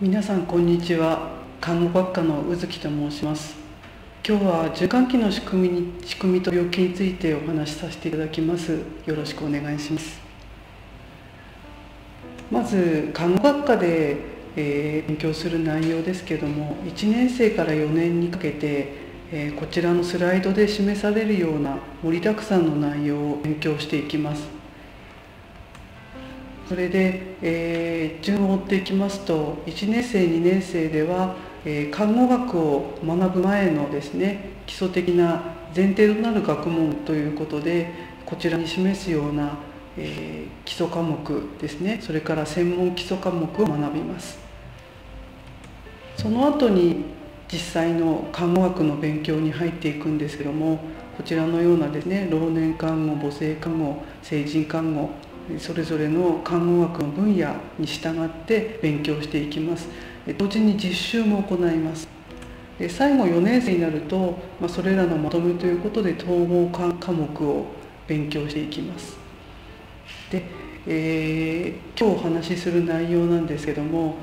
皆さんこんにちは。看護学科の宇月と申します。今日は循環器の仕組みに仕組みと病気についてお話しさせていただきます。よろしくお願いします。まず看護学科で、えー、勉強する内容ですけども1年生から4年にかけて、えー、こちらのスライドで示されるような盛りだくさんの内容を勉強していきます。それで、えー、順を追っていきますと1年生2年生では、えー、看護学を学ぶ前のですね基礎的な前提となる学問ということでこちらに示すような、えー、基礎科目ですね。それから専門基礎科目を学びます。その後に実際の看護学の勉強に入っていくんですけどもこちらのようなですね老年看護母性看護成人看護それぞれの看護学の分野に従って勉強していきます。同時に実習も行います。最後4年生になると、まあ、それらのまとめということで統合科目を勉強していきます。で、えー、今日お話しする内容なんですけども、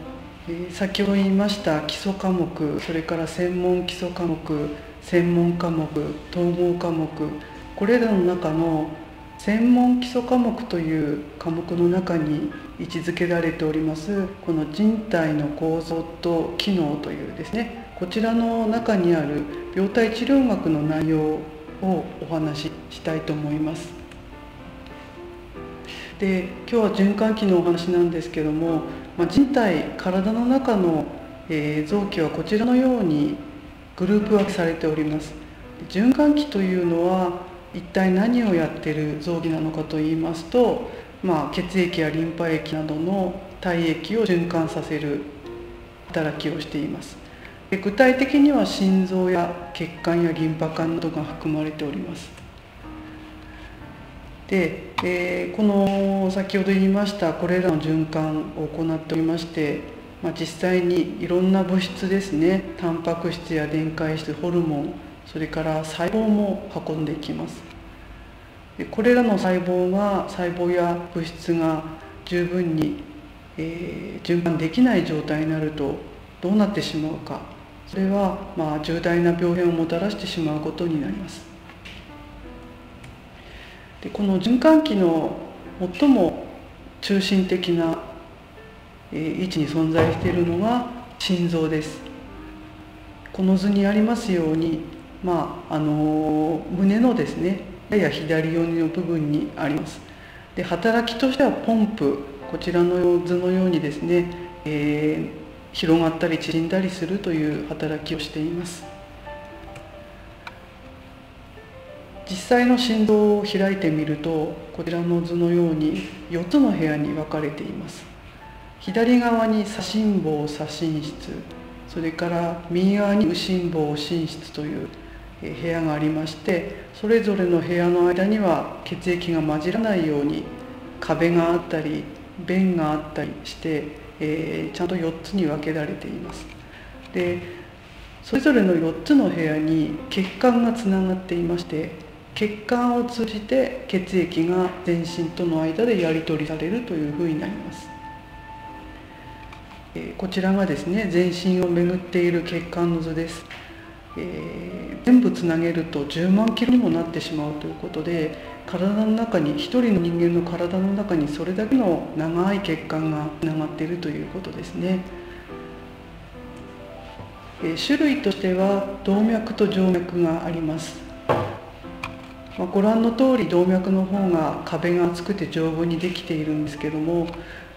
えー、先ほど言いました基礎科目それから専門基礎科目専門科目統合科目これらの中の専門基礎科目という科目の中に位置づけられておりますこの人体の構造と機能というですねこちらの中にある病態治療学の内容をお話ししたいと思います。で今日は循環器のお話なんですけども、まあ、人体体の中の、えー、臓器はこちらのようにグループ分けされております。循環器というのは一体何をやってる臓器なのかといいますと、まあ、血液やリンパ液などの体液を循環させる働きをしています。具体的には心臓や血管やリンパ管などが含まれております。で、えー、この先ほど言いましたこれらの循環を行っておりまして、まあ、実際にいろんな物質ですねタンパク質や電解質ホルモンそれから細胞も運んでいきます。これらの細胞が細胞や物質が十分に、えー、循環できない状態になるとどうなってしまうか。それはまあ重大な病変をもたらしてしまうことになります。でこの循環器の最も中心的な、えー、位置に存在しているのが心臓です。この図にありますようにまあ、あの胸のですねやや左寄りの部分にあります。で働きとしてはポンプこちらの図のようにですね、えー、広がったり縮んだりするという働きをしています。実際の心臓を開いてみるとこちらの図のように4つの部屋に分かれています。左側に左心房左心室それから右側に右心房心室という部屋がありましてそれぞれの部屋の間には血液が混じらないように壁があったり便があったりして、えー、ちゃんと4つに分けられています。でそれぞれの4つの部屋に血管がつながっていまして血管を通じて血液が全身との間でやり取りされるというふうになります。こちらがですね全身を巡っている血管の図です。えー、全部つなげると10万キロにもなってしまうということで体の中に一人の人間の体の中にそれだけの長い血管がつながっているということですね。えー、種類としては動脈と静脈があります。まあ、ご覧の通り動脈の方が壁が厚くて丈夫にできているんですけども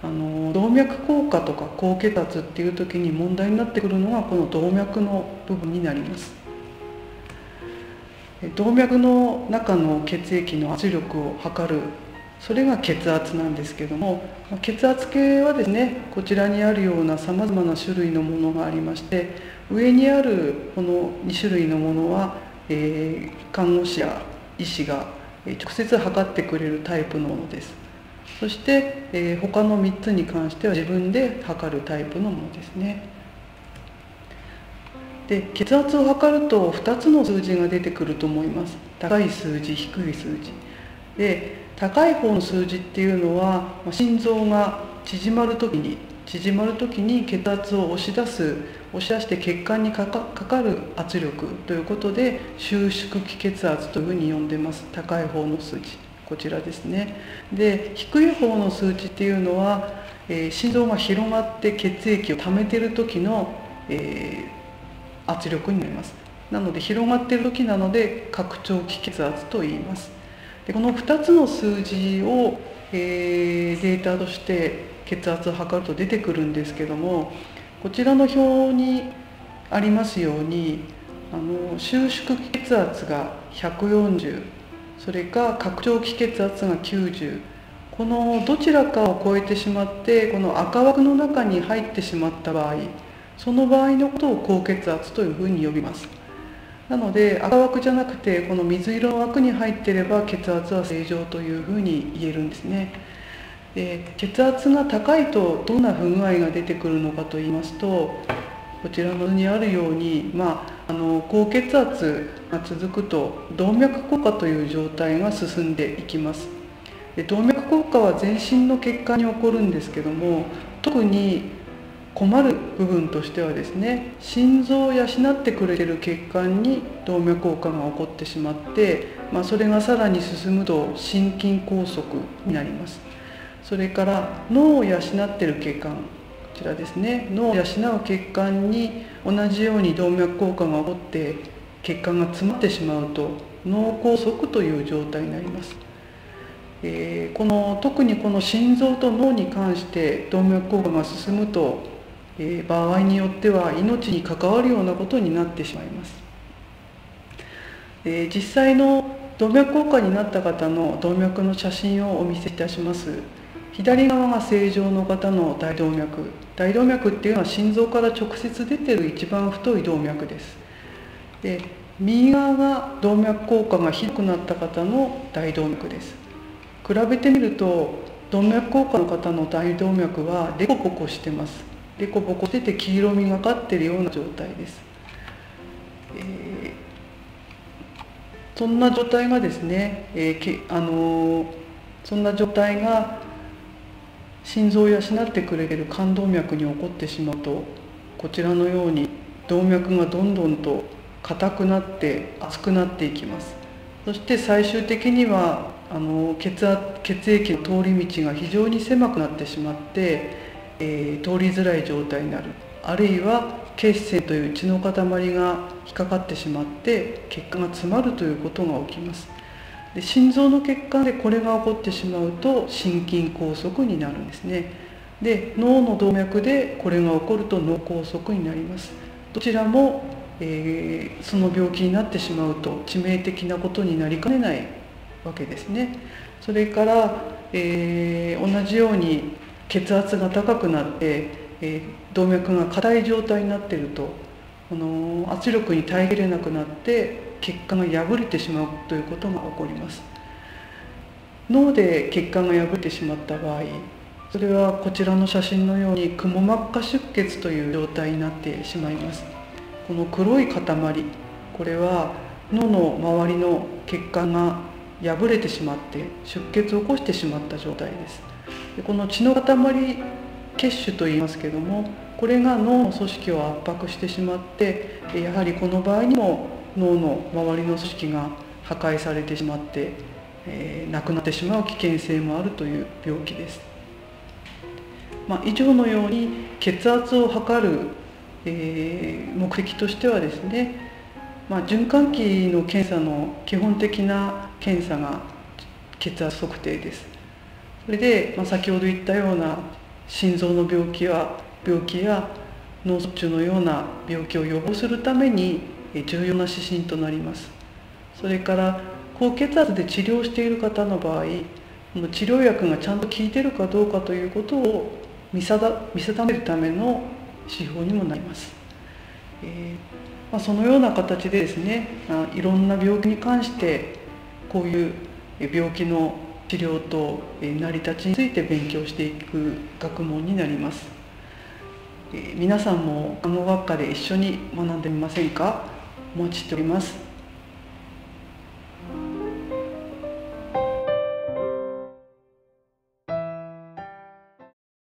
あの動脈硬化とか高血圧っていう時に問題になってくるのがこの動脈の部分になります。動脈の中の血液の圧力を測るそれが血圧なんですけども血圧計はですねこちらにあるようなさまざまな種類のものがありまして上にあるこの2種類のものは、えー、看護師や医師が直接測ってくれるタイプのものです。そして、えー、他の3つに関しては自分で測るタイプのものですね。で血圧を測ると2つの数字が出てくると思います。高い数字低い数字。で高い方の数字っていうのは心臓が縮まる時に縮まる時に血圧を押し出す押し出して血管にかかる圧力ということで収縮気血圧というふうに呼んでます。高い方の数値こちらですね。で低い方の数値っていうのは、えー、心臓が広がって血液を溜めてる時の、えー、圧力になります。なので広がってる時なので拡張気血圧と言います。でこの2つの数字を、えー、データとして血圧を測ると出てくるんですけどもこちらの表にありますようにあの収縮気血圧が140それか拡張気血圧が90このどちらかを超えてしまってこの赤枠の中に入ってしまった場合その場合のことを高血圧というふうに呼びます。なので赤枠じゃなくてこの水色の枠に入ってれば血圧は正常というふうに言えるんですね。で血圧が高いとどんな不具合が出てくるのかといいますとこちらの図にあるように、まあ、あの高血圧が続くと動脈硬化という状態が進んでいきます。で動脈硬化は全身の血管に起こるんですけども特に困る部分としてはですね心臓を養ってくれてる血管に動脈硬化が起こってしまって、まあ、それがさらに進むと心筋梗塞になります。それから脳を養ってる血管ちらですね。脳を養う血管に同じように動脈硬化が起こって血管が詰まってしまうと脳梗塞という状態になります。えー、この特にこの心臓と脳に関して動脈硬化が進むとえ場合によっては命に関わるようなことになってしまいます、え実際の動脈硬化になった方の動脈の写真をお見せいたします。左側が正常の方の大動脈。大動脈っていうのは心臓から直接出てる一番太い動脈です。で右側が動脈硬化がひどくなった方の大動脈です。比べてみると動脈硬化の方の大動脈はデコボコしてます。でこぼこ出てて黄色みがかってるような状態です、えー、そんな状態がですね、えー、あのー、そんな状態が心臓を養ってくれる冠動脈に起こってしまうとこちらのように動脈がどんどんと硬くなって厚くなっていきます。そして最終的にはあの血圧血液の通り道が非常に狭くなってしまってえー、通りづらい状態になる。あるいは血栓という血の塊が引っかかってしまって血管が詰まるということが起きます。で心臓の血管でこれが起こってしまうと心筋梗塞になるんですね。で脳の動脈でこれが起こると脳梗塞になります。どちらも、えー、その病気になってしまうと致命的なことになりかねないわけですね。それから、えー、同じように血圧が高くなって、えー、動脈が硬い状態になっているとこの圧力に耐えきれなくなって血管が破れてしまうということが起こります。脳で血管が破れてしまった場合それはこちらの写真のようにくも膜下出血という状態になってしまいます。この黒い塊これは脳の周りの血管が破れてしまって出血を起こしてしまった状態です。でこの血の塊血腫と言いますけどもこれが脳の組織を圧迫してしまってやはりこの場合にも脳の周りの組織が破壊されてしまって、えー、亡くなってしまう危険性もあるという病気です。まあ、以上のように血圧を測る、えー、目的としてはですね、まあ、循環器の検査の基本的な検査が血圧測定です。それで、まあ、先ほど言ったような心臓の病気や病気や脳卒中のような病気を予防するために重要な指針となります。それから高血圧で治療している方の場合治療薬がちゃんと効いてるかどうかということを見定見定めるための指標にもなります、えー、まあ、そのような形でですねいろんな病気に関してこういう病気の治療と成り立ちについて勉強していく学問になります。皆さんも看護学科で一緒に学んでみませんか？お待ちしております。